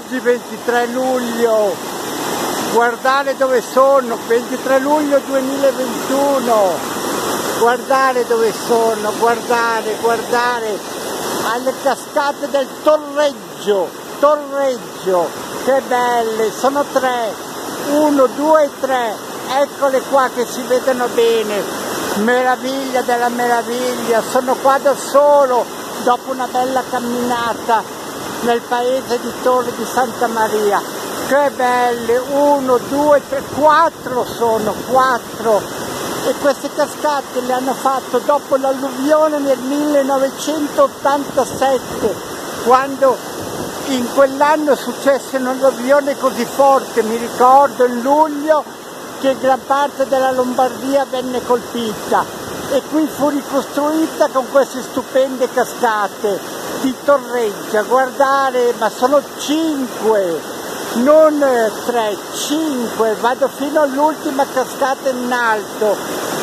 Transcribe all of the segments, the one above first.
oggi 23 luglio, guardare dove sono, 23 luglio 2021, guardare dove sono, guardare, guardare alle cascate del Torreggio, Torreggio, che belle, sono tre, uno, due e tre, eccole qua che si vedono bene, meraviglia della meraviglia, sono qua da solo dopo una bella camminata nel paese di Torre di Santa Maria. Che belle, uno, due, tre, quattro sono, quattro. E queste cascate le hanno fatto dopo l'alluvione nel 1987, quando in quell'anno successe un'alluvione così forte, mi ricordo in luglio che gran parte della Lombardia venne colpita e qui fu ricostruita con queste stupende cascate di Torreggia, guardare, ma sono cinque, non tre, cinque, vado fino all'ultima cascata in alto,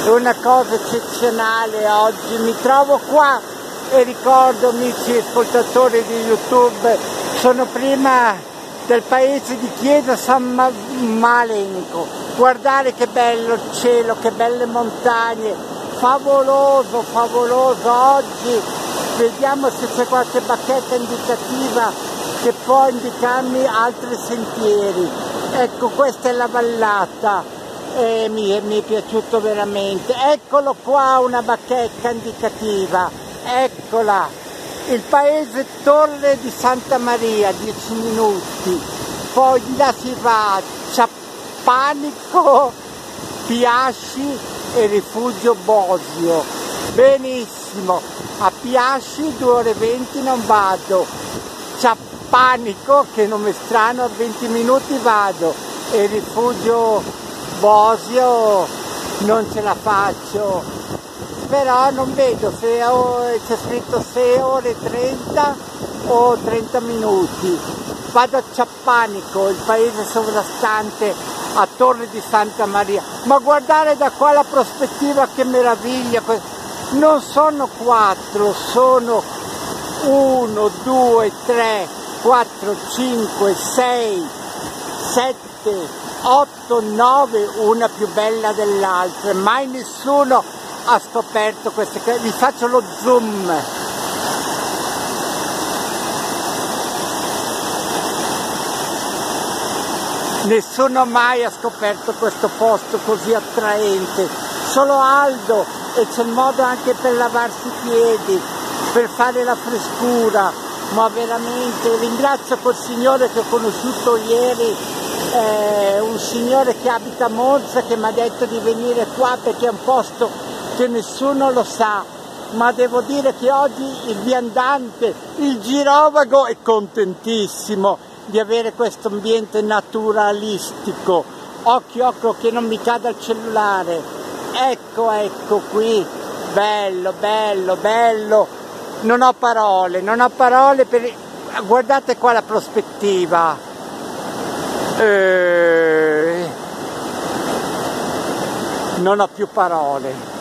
è una cosa eccezionale oggi, mi trovo qua e ricordo amici ascoltatori di YouTube, sono prima del paese di Chiesa San Malenco, guardare che bello il cielo, che belle montagne, favoloso, favoloso oggi vediamo se c'è qualche bacchetta indicativa che può indicarmi altri sentieri. Ecco, questa è la vallata e mi, mi è piaciuto veramente. Eccolo qua una bacchetta indicativa, eccola. Il paese Torre di Santa Maria, 10 minuti. Poi là si va Ciappanico, Piasci e Rifugio Bosio. Benissimo, a Piasci 2 ore 20 non vado, Ciappanico che nome strano a 20 minuti vado e rifugio Bosio non ce la faccio, però non vedo se c'è scritto 6 ore 30 o 30 minuti. Vado a Ciappanico, il paese sovrastante a Torre di Santa Maria, ma guardare da qua la prospettiva che meraviglia! Non sono quattro, sono uno, due, tre, quattro, cinque, sei, sette, otto, nove, una più bella dell'altra. Mai nessuno ha scoperto queste cose. Vi faccio lo zoom. Nessuno mai ha scoperto questo posto così attraente. Solo Aldo e c'è modo anche per lavarsi i piedi, per fare la frescura, ma veramente ringrazio quel signore che ho conosciuto ieri, eh, un signore che abita a Monza che mi ha detto di venire qua perché è un posto che nessuno lo sa, ma devo dire che oggi il viandante, il girovago è contentissimo di avere questo ambiente naturalistico. Occhio, occhio che non mi cada il cellulare, Ecco, ecco qui, bello, bello, bello. Non ho parole, non ho parole per... Guardate qua la prospettiva. Eh... Non ho più parole.